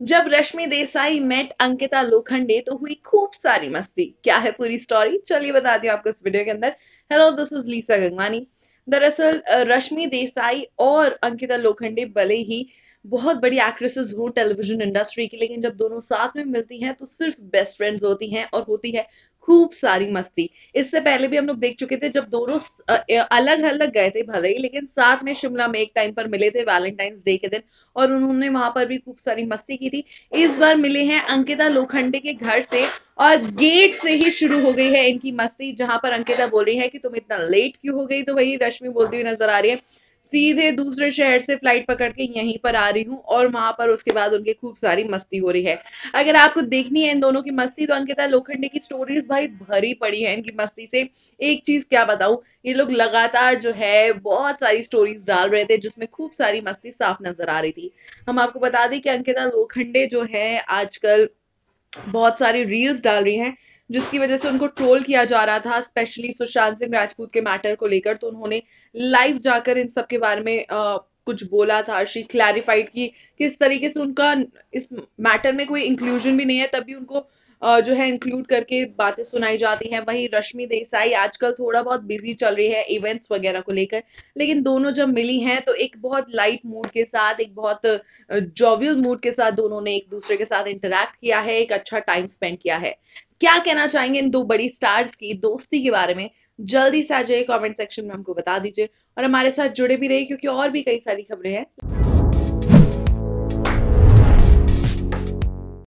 जब रश्मि देसाई मेट अंकिता लोखंडे तो हुई खूब सारी मस्ती। क्या है पूरी स्टोरी चलिए बता दी आपको इस वीडियो के अंदर। Hello this is Lisa Gangwani दरअसल रश्मि देसाई और अंकिता लोखंडे भले ही बहुत बड़ी एक्ट्रेसेस हो टेलीविज़न इंडस्ट्री की, लेकिन जब दोनों साथ में मिलती हैं तो सिर्फ़ बेस्ट फ्रेंड्स होती हैं और होती है खूब सारी मस्ती। इससे पहले भी हम लोग देख चुके थे जब दोनों अलग अलग गए थे भले ही, लेकिन साथ में शिमला में एक टाइम पर मिले थे वैलेंटाइंस डे के दिन, और उन्होंने वहाँ पर भी खूब सारी मस्ती की थी। इस बार मिले हैं अंकिता लोखंडे के घर से, और गेट से ही शुरू हो गई है इनकी मस्ती, जहाँ पर अंकिता बोल रही है कि तुम इतना लेट क्यों हो गई? तो वही रश्मि बोलती हुई नज़र आ रही है सीधे दूसरे शहर से फ़्लाइट पकड़ के यहीं पर आ रही हूँ और वहाँ पर उसके बाद उनकी खूब सारी मस्ती हो रही है। अगर आपको देखनी है इन दोनों की मस्ती तो अंकिता लोखंडे की स्टोरीज भाई भरी पड़ी है इनकी मस्ती से। एक चीज़ क्या बताऊँ, ये लोग लगातार जो है बहुत सारी स्टोरीज डाल रहे थे, जिसमें खूब सारी मस्ती साफ़ नज़र आ रही थी। हम आपको बता दें कि अंकिता लोखंडे जो है आजकल बहुत सारी रील्स डाल रही हैं। जिसकी वजह से उनको ट्रोल किया जा रहा था स्पेशली सुशांत सिंह राजपूत के मैटर को लेकर। तो उन्होंने लाइव जाकर इन सब के बारे में आ, कुछ बोला था। शी क्लैरिफाइड की किस तरीके से उनका इस मैटर में कोई इंक्लूजन भी नहीं है तभी उनको जो है इंक्लूड करके बातें सुनाई जाती हैं। वही रश्मि देसाई आजकल थोड़ा बहुत बिज़ी चल रही है इवेंट्स वगैरह को लेकर। लेकिन दोनों जब मिली हैं तो एक बहुत लाइट मूड के साथ, एक बहुत जॉवियल मूड के साथ दोनों ने एक दूसरे के साथ इंटरेक्ट किया है, एक अच्छा टाइम स्पेंड किया है। क्या कहना चाहेंगे इन दो बड़ी स्टार्स की दोस्ती के बारे में? जल्दी से आ जाइए कमेंट सेक्शन में, हमको बता दीजिए। और हमारे साथ जुड़े भी रहिए, क्योंकि और भी कई सारी खबरें हैं।